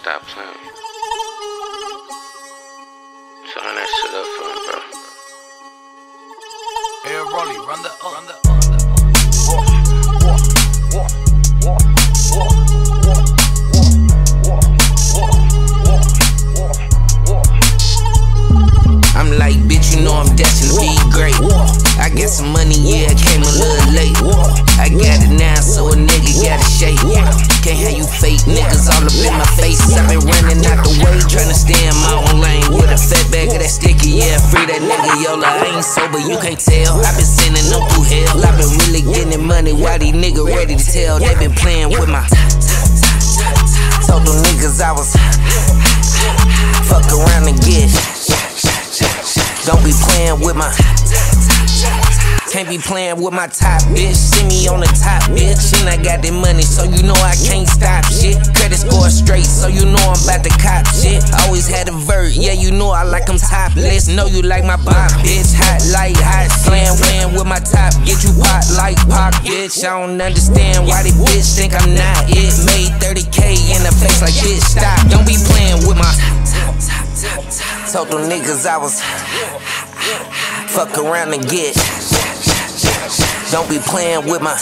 stop playing. Turn that shit up for me, bro. Hey, Rolly, run the up, run the up. I'm like, bitch, you know I'm destined to be great. I got some money, yeah, I came a little late. I got it now, so a nigga gotta shake. Can't have you fake niggas all up in my face. I been running out the way, trying to stay in my own lane. With a fat bag of that sticky, yeah, free that nigga, yola. I ain't sober, you can't tell. i been sending them through hell. i been really getting money, why these niggas ready to tell? They been playing with my. Told them niggas I was. Fuck around and get. Don't be playing with my. Can't be playing with my top bitch. See me on the top bitch. And I got the money, so you know I can't stop shit. Credit score straight, so you know I'm about to cop shit. Always had a vert, yeah, you know I like them topless. Know you like my bop, bitch. Hot like hot slam, win with my top. Get you pot like pop, bitch. I don't understand why they bitch think I'm not it. Made 30k in the face like bitch, stop. Don't be playing with my. Top, top, top, top. Told them niggas I was. Fuck around and get. Don't be playing with my.